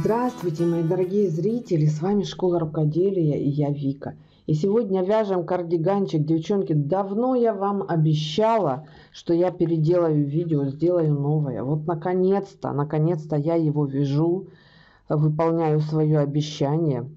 Здравствуйте, мои дорогие зрители! С вами Школа рукоделия и я Вика. И сегодня вяжем кардиганчик. Девчонки, давно я вам обещала, что я переделаю видео, сделаю новое. Вот наконец-то, наконец-то я его вяжу, выполняю свое обещание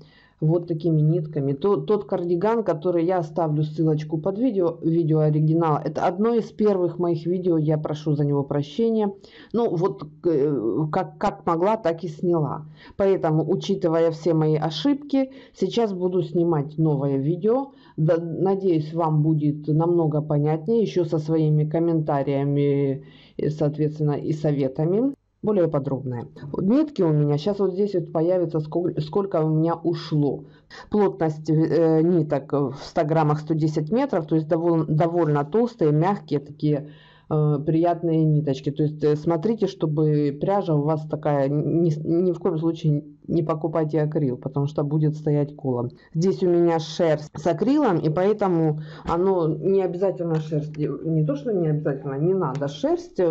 вот такими нитками. Тот, тот кардиган, который я оставлю ссылочку под видео, видео оригинала, это одно из первых моих видео, я прошу за него прощения. Ну вот э, как, как могла, так и сняла. Поэтому, учитывая все мои ошибки, сейчас буду снимать новое видео. Надеюсь, вам будет намного понятнее, еще со своими комментариями, соответственно, и советами более подробная. Нитки у меня сейчас вот здесь вот появится сколько, сколько у меня ушло. Плотность э, ниток в 100 граммах 110 метров, то есть довольно, довольно толстые, мягкие такие э, приятные ниточки. То есть э, смотрите, чтобы пряжа у вас такая, ни, ни в коем случае не покупайте акрил, потому что будет стоять колом. Здесь у меня шерсть с акрилом, и поэтому оно не обязательно шерсть, не то что не обязательно, не надо шерсть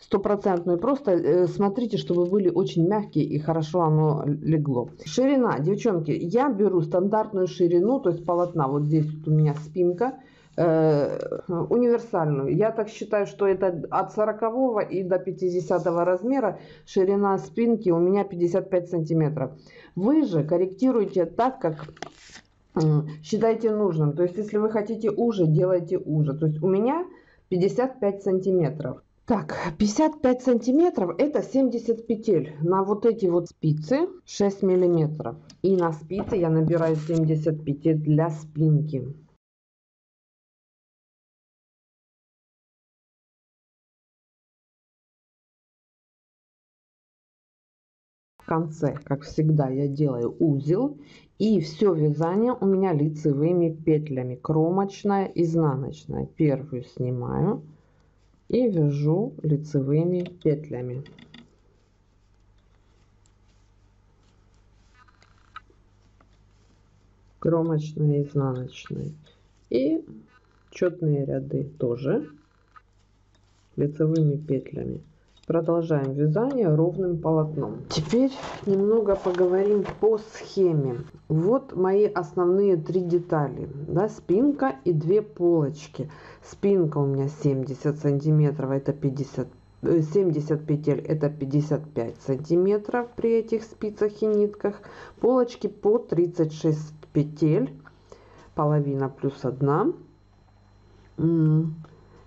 стопроцентную. Просто э, смотрите, чтобы были очень мягкие и хорошо оно легло. Ширина, девчонки, я беру стандартную ширину, то есть полотна. Вот здесь вот у меня спинка э, универсальную. Я так считаю, что это от 40 и до 50 размера ширина спинки у меня 55 сантиметров. Вы же корректируйте так, как считаете нужным. То есть, если вы хотите уже, делайте уже. То есть, у меня 55 сантиметров. Так, 55 сантиметров это 70 петель. На вот эти вот спицы 6 миллиметров. И на спицы я набираю 70 петель для спинки. В конце, как всегда, я делаю узел. И все вязание у меня лицевыми петлями. Кромочная, изнаночная. Первую снимаю и вяжу лицевыми петлями. кромочные изнаночные и четные ряды тоже лицевыми петлями Продолжаем вязание ровным полотном. Теперь немного поговорим по схеме. Вот мои основные три детали. Да, спинка и две полочки. Спинка у меня 70 сантиметров, это 50 70 э, петель это 55 сантиметров при этих спицах и нитках полочки по 36 петель половина плюс 1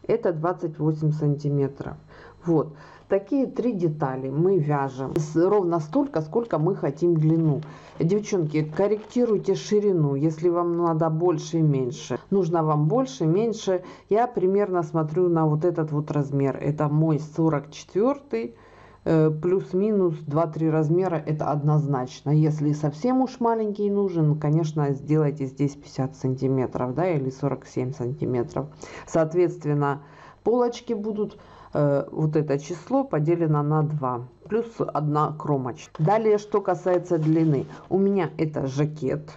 это 28 сантиметров вот такие три детали мы вяжем ровно столько сколько мы хотим длину. Девчонки корректируйте ширину если вам надо больше и меньше. Нужно вам больше меньше. Я примерно смотрю на вот этот вот размер. Это мой 44 э, плюс-минус 2-3 размера. Это однозначно. Если совсем уж маленький нужен конечно сделайте здесь 50 сантиметров да или 47 сантиметров. Соответственно полочки будут вот это число поделено на 2 плюс 1 кромочка. Далее что касается длины. У меня это жакет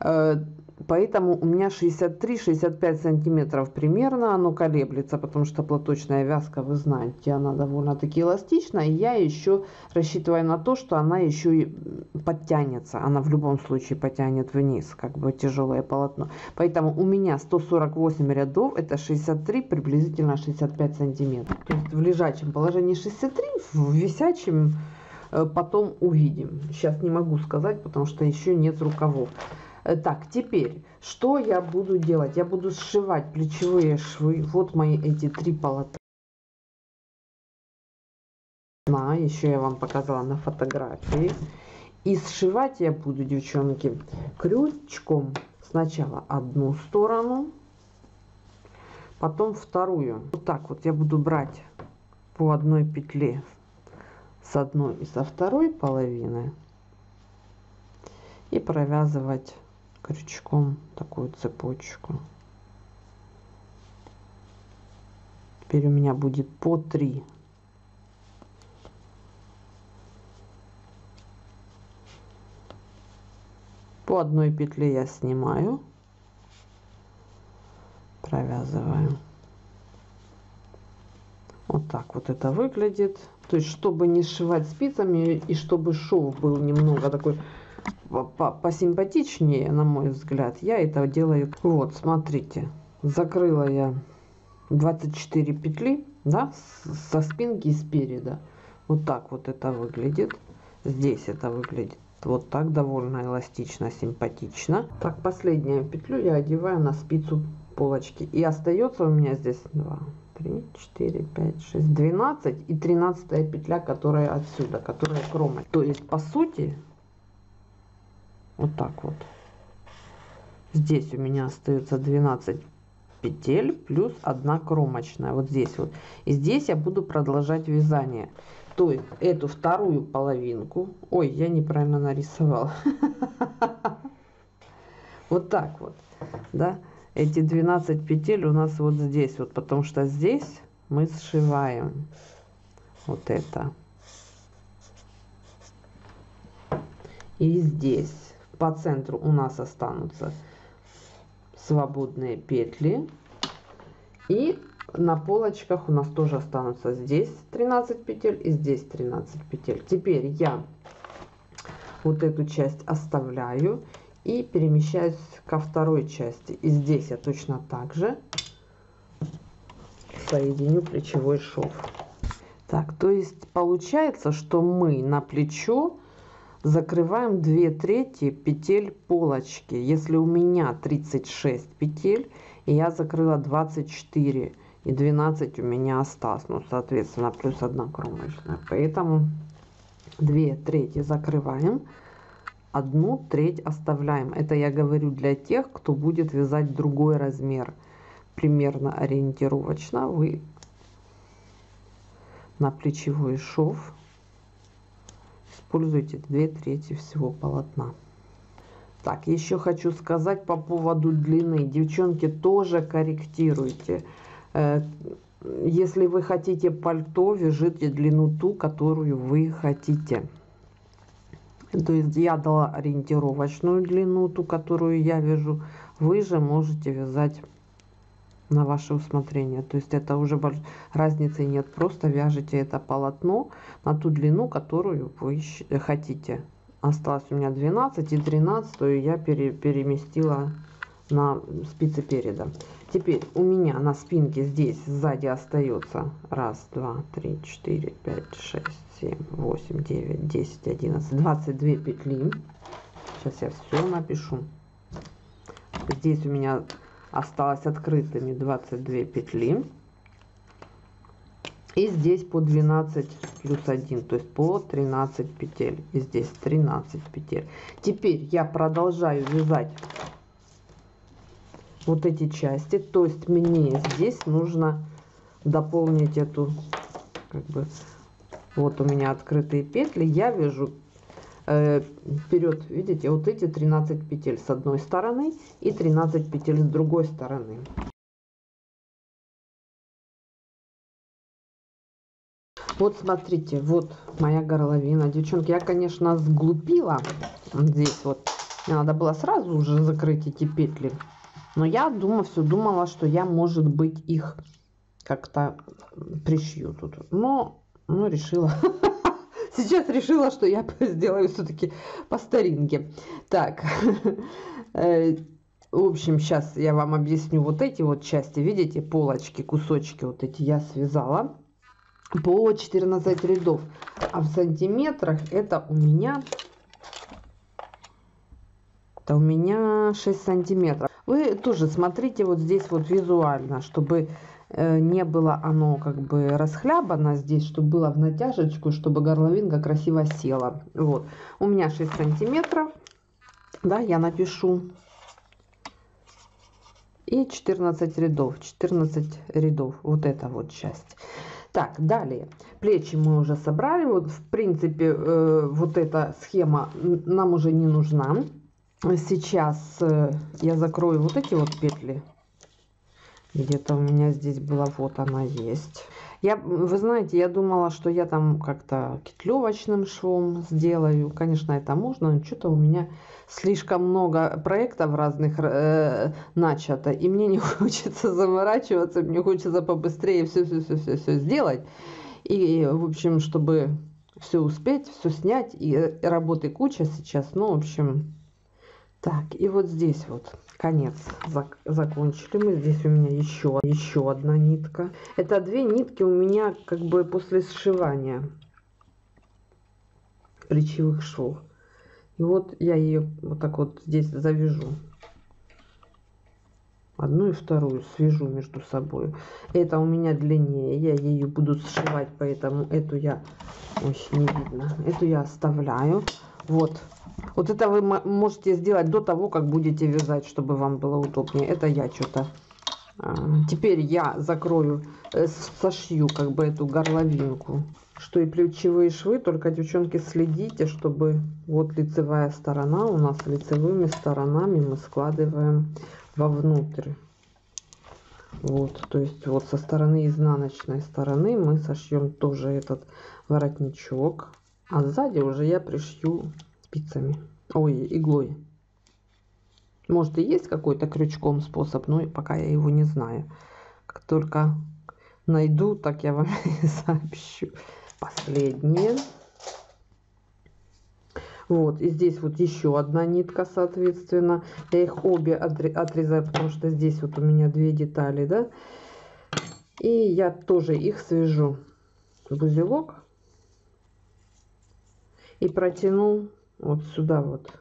э, Поэтому у меня 63-65 сантиметров примерно оно колеблется, потому что платочная вязка, вы знаете, она довольно-таки эластичная. И я еще рассчитываю на то, что она еще и подтянется. Она в любом случае потянет вниз, как бы тяжелое полотно. Поэтому у меня 148 рядов, это 63, приблизительно 65 сантиметров. То есть в лежачем положении 63, в висячем э, потом увидим. Сейчас не могу сказать, потому что еще нет рукавов. Э, так, теперь, что я буду делать? Я буду сшивать плечевые швы. Вот мои эти три полотна. Еще я вам показала на фотографии. И сшивать я буду, девчонки, крючком сначала одну сторону, потом вторую. Вот так вот я буду брать по одной петле с одной и со второй половины и провязывать крючком такую цепочку. Теперь у меня будет по 3 по одной петле я снимаю провязываю. Вот так вот это выглядит. То есть, чтобы не сшивать спицами и чтобы шов был немного такой посимпатичнее, на мой взгляд, я это делаю. Вот, смотрите, закрыла я 24 петли, да, со спинки и спереда. Вот так вот это выглядит. Здесь это выглядит вот так, довольно эластично, симпатично. Так, последнюю петлю я одеваю на спицу полочки. И остается у меня здесь 2, 3, 4, 5, 6, 12 и 13 петля, которая отсюда, которая кромой. То есть, по сути, вот так вот. Здесь у меня остается 12 петель плюс одна кромочная. Вот здесь вот. И здесь я буду продолжать вязание. То есть эту вторую половинку... Ой, я неправильно нарисовала. Вот так вот. Да? Эти 12 петель у нас вот здесь вот. Потому что здесь мы сшиваем вот это. И здесь по центру у нас останутся свободные петли. И на полочках у нас тоже останутся здесь 13 петель и здесь 13 петель. Теперь я вот эту часть оставляю и перемещаюсь ко второй части. И здесь я точно так же соединю плечевой шов. Так, то есть получается, что мы на плечо закрываем 2 трети петель полочки. Если у меня 36 петель, и я закрыла 24 и 12 у меня осталось, ну, соответственно, плюс 1 кромочная. Поэтому 2 трети закрываем, одну треть оставляем. Это я говорю для тех, кто будет вязать другой размер. Примерно ориентировочно вы на плечевой шов используйте 2 трети всего полотна. Так, еще хочу сказать по поводу длины. Девчонки, тоже корректируйте. Э, если вы хотите пальто, вяжите длину ту, которую вы хотите. То есть я дала ориентировочную длину, ту, которую я вяжу. Вы же можете вязать на ваше усмотрение. То есть это уже разницы нет. Просто вяжете это полотно на ту длину, которую вы хотите. Осталось у меня 12 и 13 я пере, переместила на спицы переда. Теперь у меня на спинке здесь сзади остается раз, два, три, четыре, пять, шесть, семь, восемь, девять, десять, одиннадцать, двадцать две петли. Сейчас я все напишу. Здесь у меня осталось открытыми 22 петли. И здесь по 12 плюс 1 то есть по 13 петель. И здесь 13 петель. Теперь я продолжаю вязать вот эти части. То есть мне здесь нужно дополнить эту как бы вот у меня открытые петли. Я вяжу вперед, видите, вот эти 13 петель с одной стороны и 13 петель с другой стороны. Вот смотрите, вот моя горловина. Девчонки, я, конечно, сглупила здесь вот. Мне надо было сразу уже закрыть эти петли. Но я думаю, все думала, что я, может быть, их как-то пришью тут. Но, ну, решила Сейчас решила, что я сделаю все-таки по старинке. Так, э, в общем, сейчас я вам объясню вот эти вот части. Видите, полочки, кусочки вот эти я связала по 14 рядов. А в сантиметрах это у меня... Это у меня 6 сантиметров. Вы тоже смотрите вот здесь вот визуально, чтобы не было оно как бы расхлябано здесь, чтобы было в натяжечку, чтобы горловинка красиво села. Вот. У меня 6 сантиметров. Да, я напишу. И 14 рядов. 14 рядов. Вот эта вот часть. Так, далее. Плечи мы уже собрали. Вот, в принципе, э, вот эта схема нам уже не нужна. Сейчас э, я закрою вот эти вот петли где-то у меня здесь была, вот она есть. Я, вы знаете, я думала, что я там как-то кетлевочным швом сделаю. Конечно, это можно, но что-то у меня слишком много проектов разных э, начато, и мне не хочется заморачиваться, мне хочется побыстрее все-все-все-все сделать. И, в общем, чтобы все успеть, все снять, и работы куча сейчас, ну, в общем, так, и вот здесь вот конец зак закончили мы. Здесь у меня еще, еще одна нитка. Это две нитки у меня как бы после сшивания плечевых швов. И вот я ее вот так вот здесь завяжу. Одну и вторую свяжу между собой. Это у меня длиннее. Я ее буду сшивать, поэтому эту я... Ой, не видно. Эту я оставляю. Вот вот это вы можете сделать до того, как будете вязать, чтобы вам было удобнее. Это я что-то... А, теперь я закрою, э, сошью как бы эту горловинку. Что и плечевые швы, только, девчонки, следите, чтобы вот лицевая сторона у нас лицевыми сторонами мы складываем вовнутрь. Вот, то есть вот со стороны изнаночной стороны мы сошьем тоже этот воротничок. А сзади уже я пришью спицами, ой, иглой. Может и есть какой-то крючком способ, но пока я его не знаю. Как только найду, так я вам сообщу. Последнее. Вот, и здесь вот еще одна нитка, соответственно. Я их обе отрезаю, потому что здесь вот у меня две детали, да. И я тоже их свяжу в узелок и протяну вот сюда вот.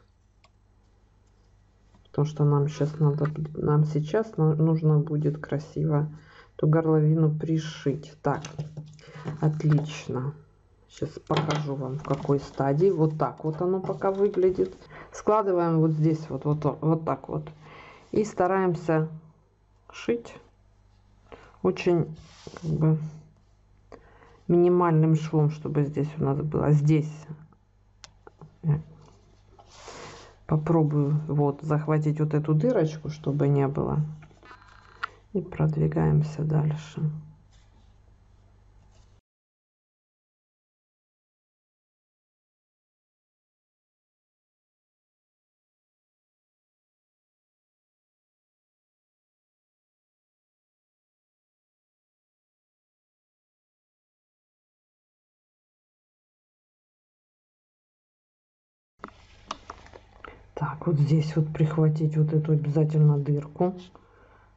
Потому что нам сейчас надо, нам сейчас нужно будет красиво эту горловину пришить. Так, отлично. Сейчас покажу вам в какой стадии. Вот так вот оно пока выглядит. Складываем вот здесь вот, вот, вот так вот. И стараемся шить очень как бы минимальным швом, чтобы здесь у нас было. Здесь попробую вот захватить вот эту дырочку, чтобы не было. И продвигаемся дальше. Так, вот здесь вот прихватить вот эту обязательно дырку,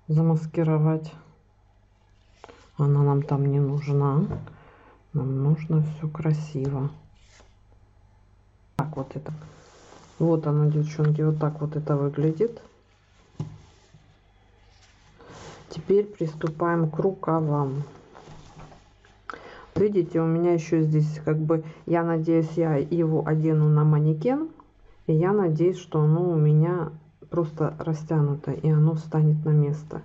замаскировать. Она нам там не нужна. Нам нужно все красиво. Так вот это. Вот она, девчонки, вот так вот это выглядит. Теперь приступаем к рукавам. Видите, у меня еще здесь как бы, я надеюсь, я его одену на манекен и я надеюсь, что оно у меня просто растянуто и оно встанет на место.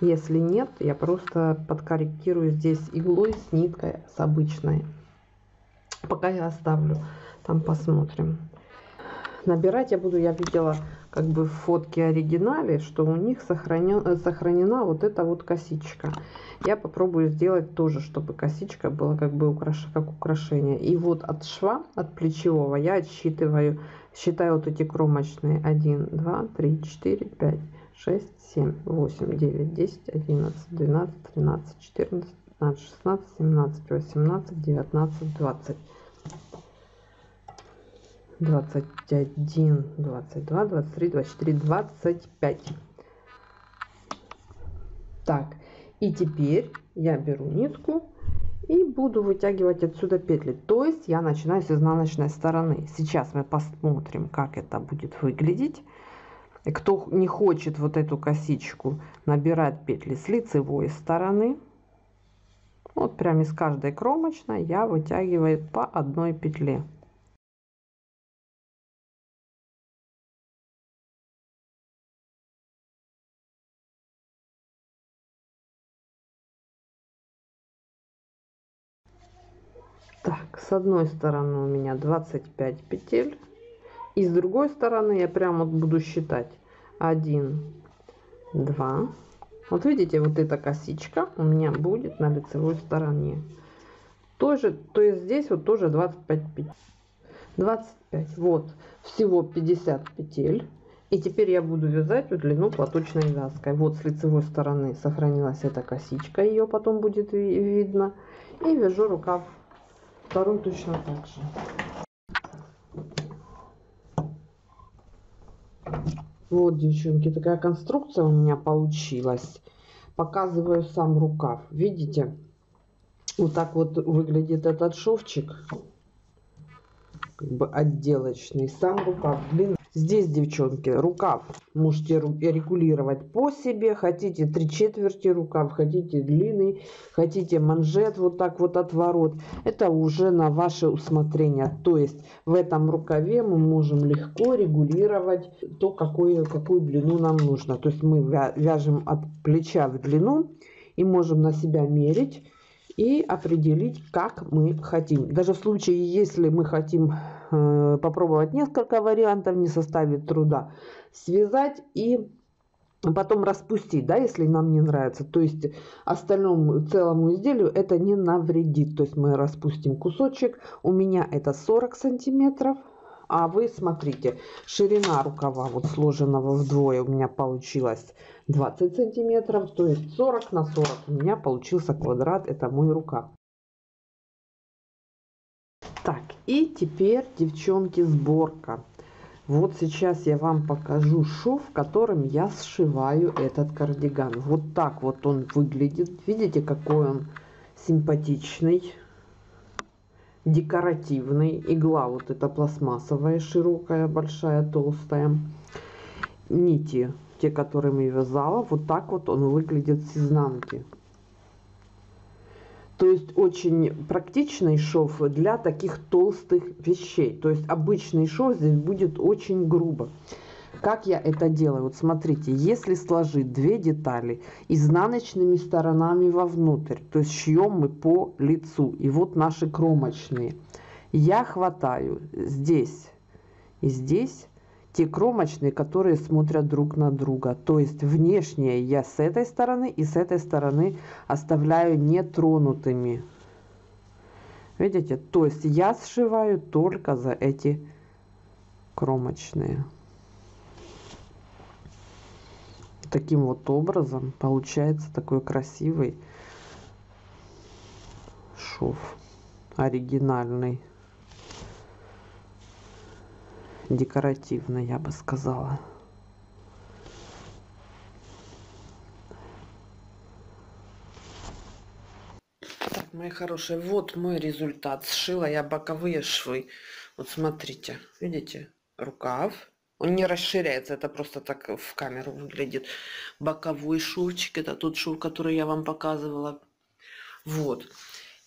Если нет, я просто подкорректирую здесь иглой с ниткой, с обычной. Пока я оставлю, там посмотрим. Набирать я буду, я видела как бы в фотке оригинале, что у них сохранен, сохранена вот эта вот косичка. Я попробую сделать тоже, чтобы косичка была как бы украш, как украшение. И вот от шва, от плечевого я отсчитываю, считаю вот эти кромочные. 1, 2, 3, 4, 5, 6, 7, 8, 9, 10, 11, 12, 13, 14, 15, 16, 17, 18, 19, 20. 21, 22, 23, 24, 25. Так, и теперь я беру нитку и буду вытягивать отсюда петли. То есть я начинаю с изнаночной стороны. Сейчас мы посмотрим, как это будет выглядеть. Кто не хочет вот эту косичку набирать петли с лицевой стороны, вот прямо из каждой кромочной я вытягиваю по одной петле. Так, с одной стороны у меня 25 петель. И с другой стороны я прямо вот буду считать. 1, 2, Вот видите, вот эта косичка у меня будет на лицевой стороне. Тоже, то есть здесь вот тоже 25 петель. 25. Вот. Всего 50 петель. И теперь я буду вязать в длину платочной вязкой. Вот с лицевой стороны сохранилась эта косичка. Ее потом будет видно. И вяжу рукав второй точно так же. Вот, девчонки, такая конструкция у меня получилась. Показываю сам рукав. Видите? Вот так вот выглядит этот шовчик. Как бы отделочный. Сам рукав длинный. Здесь, девчонки, рукав можете регулировать по себе. Хотите три четверти рукав, хотите длинный, хотите манжет вот так вот отворот. Это уже на ваше усмотрение. То есть в этом рукаве мы можем легко регулировать то, какую, какую длину нам нужно. То есть мы вяжем от плеча в длину и можем на себя мерить и определить, как мы хотим. Даже в случае, если мы хотим э, попробовать несколько вариантов, не составит труда связать и потом распустить, да, если нам не нравится. То есть остальному целому изделию это не навредит. То есть мы распустим кусочек. У меня это 40 сантиметров. А вы смотрите, ширина рукава вот сложенного вдвое у меня получилась 20 сантиметров, то есть 40 на 40 у меня получился квадрат, это мой рукав. Так, и теперь, девчонки, сборка. Вот сейчас я вам покажу шов, которым я сшиваю этот кардиган. Вот так вот он выглядит. Видите, какой он симпатичный, декоративный. Игла вот эта пластмассовая, широкая, большая, толстая. Нити те, которыми вязала, вот так вот он выглядит с изнанки. То есть очень практичный шов для таких толстых вещей. То есть обычный шов здесь будет очень грубо. Как я это делаю? Вот смотрите, если сложить две детали изнаночными сторонами вовнутрь, то есть шьем мы по лицу. И вот наши кромочные. Я хватаю здесь и здесь те кромочные, которые смотрят друг на друга. То есть внешние я с этой стороны и с этой стороны оставляю нетронутыми. Видите? То есть я сшиваю только за эти кромочные. Таким вот образом получается такой красивый шов оригинальный декоративно, я бы сказала. Так, мои хорошие, вот мой результат. Сшила я боковые швы. Вот смотрите, видите, рукав. Он не расширяется, это просто так в камеру выглядит. Боковой шовчик, это тот шов, который я вам показывала. Вот.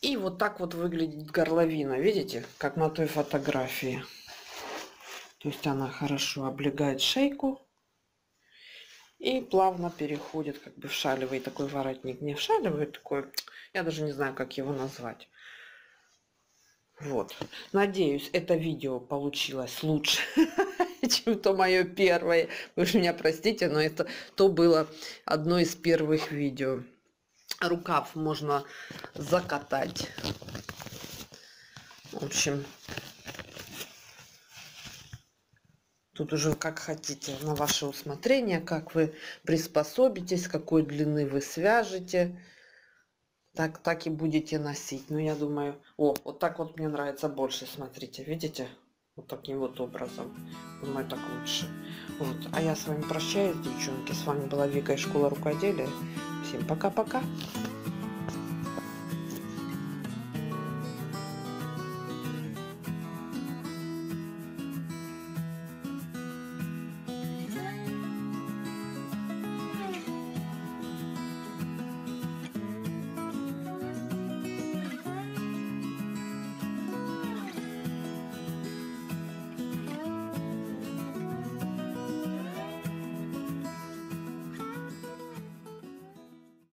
И вот так вот выглядит горловина, видите, как на той фотографии. То есть она хорошо облегает шейку и плавно переходит как бы в шалевый такой воротник. Не в шалевый такой, я даже не знаю, как его назвать. Вот. Надеюсь, это видео получилось лучше, чем то мое первое. Вы же меня простите, но это то было одно из первых видео. Рукав можно закатать. В общем, Тут уже как хотите, на ваше усмотрение, как вы приспособитесь, какой длины вы свяжете. Так, так и будете носить. Но я думаю, о, вот так вот мне нравится больше, смотрите, видите? Вот таким вот образом. Думаю, так лучше. Вот. А я с вами прощаюсь, девчонки. С вами была Вика из школы рукоделия. Всем пока-пока.